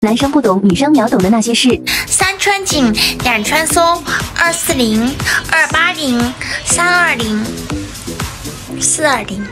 男生不懂，女生秒懂的那些事。三穿紧，两穿松。二四零，二八零，三二零。四二零。